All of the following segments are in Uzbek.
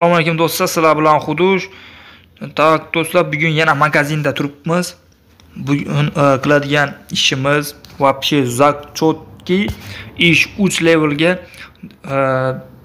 Assalomu alaykum do'stlar, sizlar bilan Xudush. Tak do'stlar, bugun yana magazinda turibmiz. Bugun e, qiladigan ishimiz вообще зачетки ish 3 levelga e,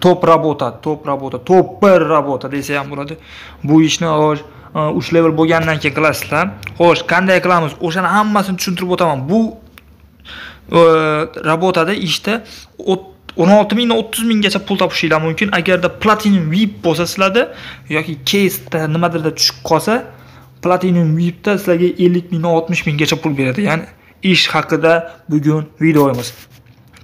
top работа, top работа, top 1 работа desa ham bo'ladi. Bu ishni xo'sh e, 3 level bo'lgandan keyin qilasizlar. Xo'sh, qanday qilamiz? O'shani hammasini tushuntirib o'taman. Bu работада ishda 16 mingdan 30 minggacha pul topishinglar mumkin. Agarda platinum vip bo'lsa sizlarda yoki keysda nimadirda tushib qolsa platinum vipda sizlarga 50 mingdan 60 minggacha pul beradi. Ya'ni ish haqida bugun videomiz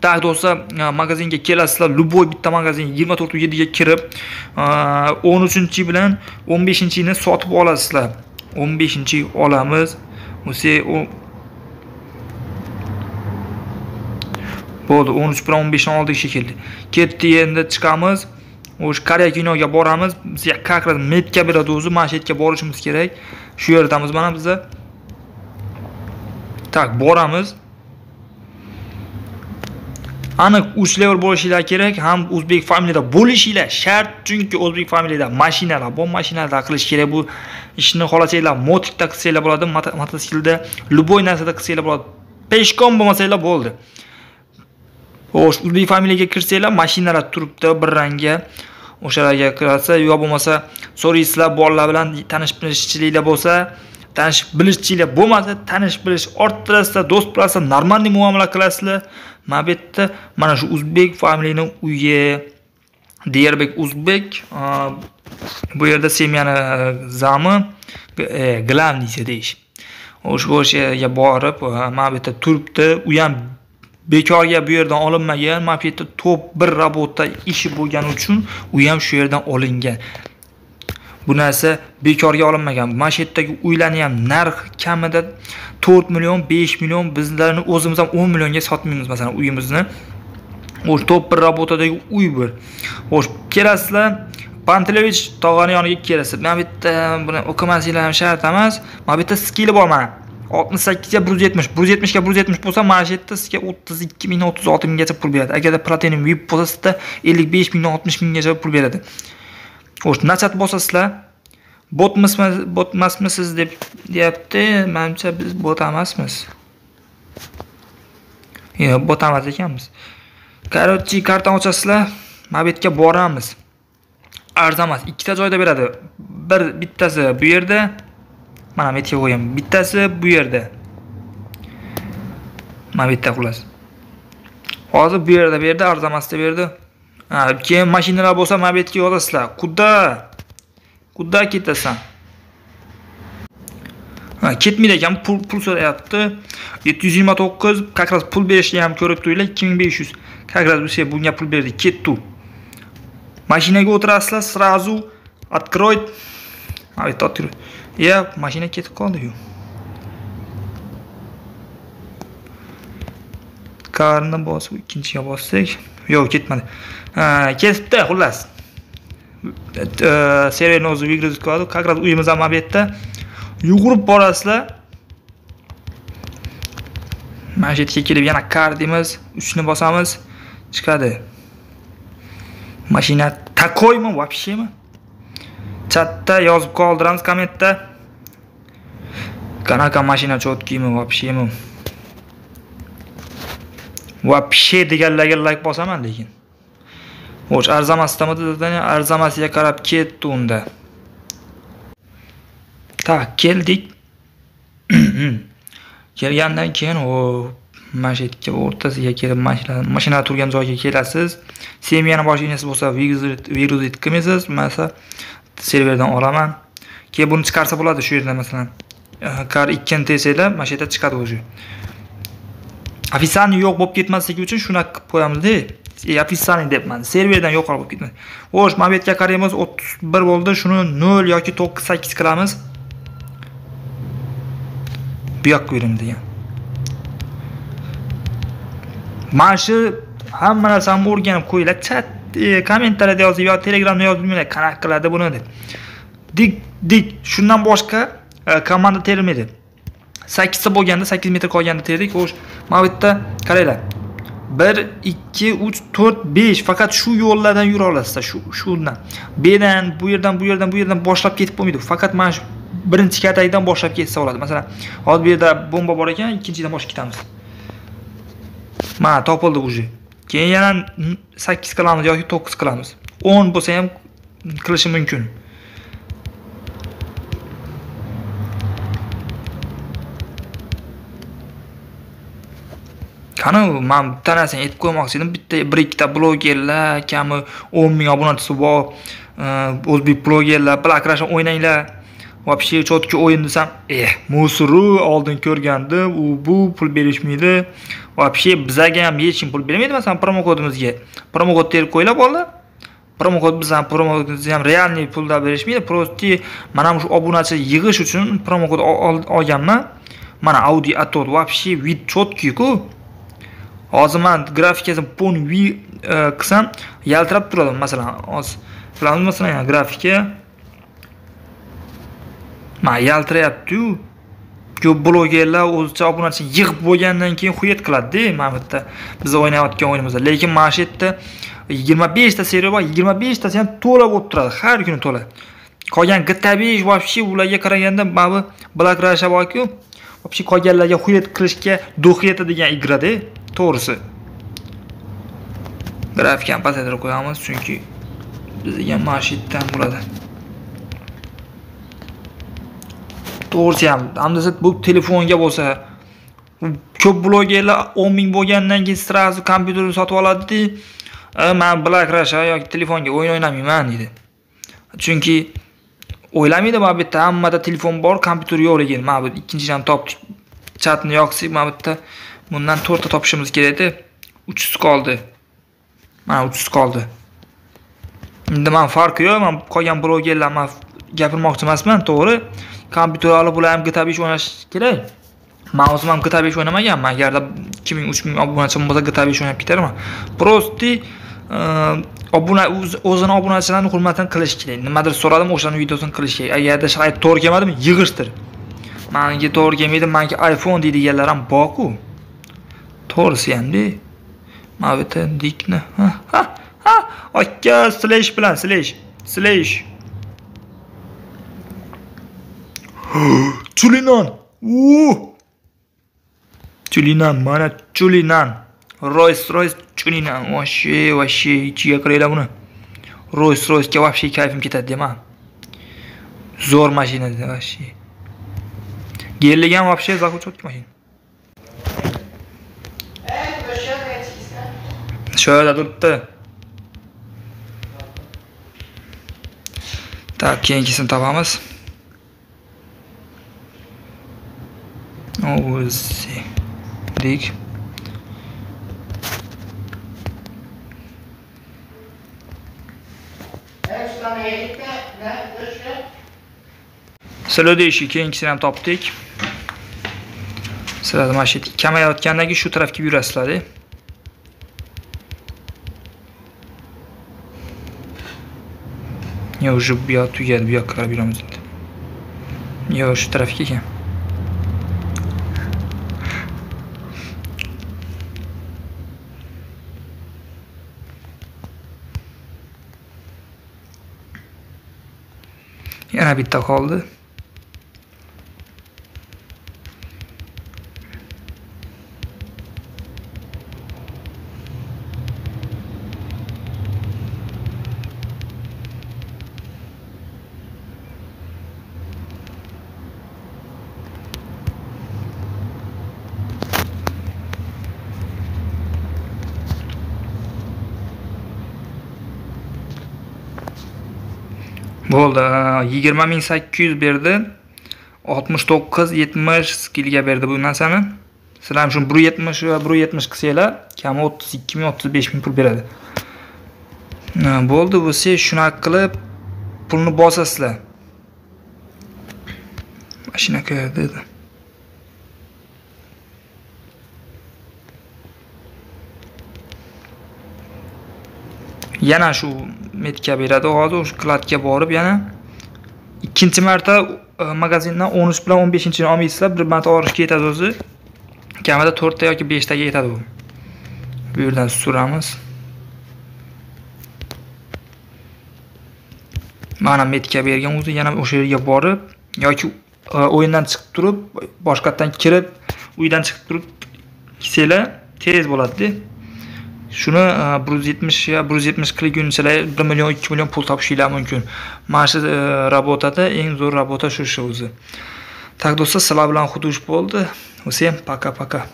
так do'stlar э, magazinga kelasizlar. Любой bitta magazin 24 ga kirib э, 13 bilan 15 yini sotib olasizlar. 15 olamiz. Bo'ldi 13 bilan 15 beshdan oldik shekilli ketdi endi chiqamiz o'sha koreya kinoga boramiz. Bizga как раз metka beradi o'zi mana shu yerga borishimiz kerak. Shu yerdamiz mana biza. Tak boramiz. Aniq uch level bo'lishinglar kerak ham o'zbek familiyada bo'lishinglar shart chunki o'zbek familiyada mashinalar bor mashinalarda qilish kerak. Bu ishni xohlasanglar motikda qilsanglar bo'ladi mototsiklda любой narsada qilsanglar bo'ladi. Peshkom bo'lmasanglar bo'ldi. Xo'sh o'zbek familiyaga kirsanglar mashinalar turibdi bir rangga. O'shalarga kirasa yo bo'lmasa so'raysizlar bolalar bilan tanishib bilishchiliklar bo'lsa tanishib bilishchiliklar bo'lmasa tanish bilish orttirasizlar do'st bilasizlar нормальный muomala qilasizlar. Mana bu yerda mana shu o'zbek familiyani uyi. Diyarbek o'zbek bu yerda semyani zami главныйsi e, deyish. O'sha yerga borib mana bu yerda turibdi u ham bekorga bu yerdan olinmagan mana bu yerda top bir robotda ishi bo'lgani uchun u ham shu yerdan olingan. Bu narsa bekorga olinmagan. Mana shu yerdagi uylarni ham narxi kamida 4 million 5 million bizlarni o'zimiz ham 10 millionga sotmaymiz. Masalan uyimizni o'sha top bir robotadagi uy bir xo'sh kelasizlar. Pantelevich tog'ani yoniga kelasiz. Mana bu yerda buni o'qimasinglar ham shart emas. Mana bu yerda skili bor mana. 68 ga 170 170 ga 170 bo'lsa mana shu yerda sizga 32 mingdan 36 minggacha pul beradi. Agarda platinum vip bo'lsa sizda 55 mingdan 60 minggacha pul beradi. Xo'sh nachat bo'lsa sizlar botmismi botmasmisiz deb deyapti. Menimcha biz bot emasmiz yo'q bot emas ekanmiz. Короче kartani ochasizlar mana bu yerga boramiz. Arzamas ikkita joyda beradi. Bir bittasi bu yerda mana bu yerga qo'yaman bittasi bu yerda. Mana bu yerda xullas. Hozir bu yerda berdi arzamasda berdi keyin mashinalar bo'lsa mana bu yerga yozasizlar. Kuda kuda ketasan. Ketmaydi ekan pul pul so'rayapti. Yetti yuz yigirma to'qqiz как раз pul berishni ham ko'rib turinglar ikki ming besh yuz. Как раз все bunga pul berdi ketdi mashinaga o'tirasizlar сразу откроет. Mana bu yerda ya mashina ketib qoldi-yu. Karni bosib ikkinchiga bossak, yo'q, ketmadi. Ha, ketibdi, xullas. E, Serverni o'zi выгрузить qiladi. Как раз uyimiz ham bu yerda. Yugurib borasizlar. Mana shu yerga kelib yana kar deymiz, 3 ni bosamiz, chiqadi. Mashina takoymi, вообще-mi? Chatda yozib qoldiramiz kommentda. Qanaqa mashina chotkiymi вообще-mi? Deganlarga layk bosaman lekin. Xo'sh arzamasdami arzamasiga qarab ketdi unda. Так keldik. Kelgandan keyin mana shu yerga o'rtasiga kelib mashina turgan joyga kelasiz. Semyani boshingiz bo'lsa virus qilmaysiz bo'lmasa serverdan olaman. Keyin buni chiqarsa bo'ladi shu yerda masalan e, kar ikkini tesanglar mana shu yerda chiqadi уже ofitsialniy yo'q bo'lib ketmasligi uchun shunaqa qilib qo'yamizda. Ofitsialniy debman serverdan yo'qolib bo'lib ketmas xo'sh mana bu yerga qaraymiz o'ttiz bir bo'ldi. Shuni nol yoki to'qqiz sakkiz qilamiz. Bu yoqqa yuring degan. Mana shu hamma narsani o'rganib qo'yinglar. Chat E, kommentariyada yozib yo telegramda yozib bilmayman qanaqa qiladi buni deb dik dik shundan boshqa e, komanda termaydi sakkizta bo'lganda sakkiz metr qolganda terdik xo'sh mana bu yerda qaranglar. Bir ikki uch to'rt besh faqat shu yo'llardan yura olasizlar shu shundan. Bu yerdan bu yerdan bu yerdan bu yerdan boshlab ketib bo'lmaydi. Faqat mana shu birinchi katakdan boshlab ketsa bo'ladi. Masalan hozir bu yerda bomba bor ekan ikkinchidan boshlab ketamiz. Mana topildi уже keyin yana sakkiz qilamiz yoki to'qqiz qilamiz. O'n bo'lsa ham qilishi mumkin. Qani man bitta narsani aytib qo'ymoqchi edim. Bitta bir ikkita blogerlar kami o'n ming obunachisi bor. O'zbek blogerlar black russian o'ynanglar. Вообще четкий o'yin desam eh musuru oldin ko'rgandim u bu pul berishmaydi. Вообще bizaga ham hech kim pul bermaydi masalan promokodimizga promokod terib qo'yinglar bolalar promokod bizani promokodimizni ham realniy pulda berishmaydi просто mana shu obunachi yig'ish uchun promokod olganman mana audi atot вообще вид четкийku hozir man grafikasini pon vi qilsam yaltirab turadi masalan hozir bilamizmi masalan grafika mana yaltirayaptiyu ko'p blogerlar o'zicha obunachini yig'ib bo'lgandan keyin xuyet qiladida mana bu yerda biz o'ynayotgan o'yinimizda. Lekin mana shu yerda yigirma beshta seriya bor yigirma beshtasi ham to'la bo'lib turadi har kuni to'la qolgan gta besh вообще ularga qaraganda mana bu black russia borku вообще qolganlarga xuyet qilishga duh yetadigan igrada to'g'risi. Grafikani pasaytirib qo'yamiz chunki bizga mashitdan bo'ladi. To'g'risi ham hamda bu telefonga bo'lsa ko'p blogerlar o'n ming bo'lgandan keyin сразу kompyuterni sotib oladida man black russia yoki telefonga o'yin o'ynamayman deydi chunki o'ylamaydi mana bu yerda hammada telefon bor kompyuter yo'qligin mana bu ikkinchidan topdik chatni yoqsak mana bu yerda bundan to'rtta topishimiz kerakda uch yuz qoldi. Mana uch yuz qoldi. Endi man farqi yo'q man qolgan blogerlar man gapirmoqchi emasman to'g'ri. Kompyuter olib ular ham gta besh o'ynash kerak. Man o'zim ham gta besh o'ynamaganman agarda ikki ming uch ming obunachim bo'lsa gta besh o'ynab ketarman. Prosti obuna o'zini obunachilarini hurmatini qilish kerak. Nimadir so'radim o'shani videosini qilish kerak. Agarda sharoit to'g'ri kelmadimi yig'ishtir. Manga to'g'ri kelmaydi manga iphone deydiganlar ham borku to'g'risi hamda mana bu yerda dikni. Ha ha ha. Aka slash bilan slash. slash chulinon chulinon mana chulinon roys roys chulinon вообще вообще ichiga kiranglar buni roys roysga вообще kayfim ketadi deyman zo'r mashina вообще gellik ham вообще захочет mashina Şöyle turibdi. Tak, keyingisini topamiz. O'zi dik. Следующий keyingisini ham topdik. Sizlar mana shu kamayotgandan shu tarafga yurasizlar. E? Я уже bu yoq tugadi bu yoqqa qarab yuramiz endi yo shu tarafga ekan yana qoldi. Bo'ldi. Yigirma ming sakkiz yuz berdi. oltmish to'qqiz yetmish skillga berdi bu narsani. Sizlar ham shu bir yetmish va bir yetmish qilsanglar kami o'ttiz ikki ming o'ttiz besh ming pul beradi. Bo'ldi bo'lsa shunaqa qilib pulni bosasizlar. Mashina qayerda edi yana shu metga beradi hozir o'sha kladga borib yana ikkinchi marta e, magazindan 13 bilan 15-ni olmaysizlar bir marta orishga yetadi o'zi. Kamida 4 ta yoki 5 taga yetadi bu bu yerdan suramiz. Mana metga bergan o'zi yana o'sha yerga borib yoki e, o'yindan chiqib turib boshqatdan kirib uydan chiqib turib kelsanglar tez bo'ladida shuni e, bir yuz yetmish yo bir yuz yetmish qilgunchalar bir million ikki million pul topishinglar mumkin. Mana shu e, rabotada eng zo'r rabota shu o'zi. Так do'stlar sizlar bilan xuddi bo'ldi. Всем пока пока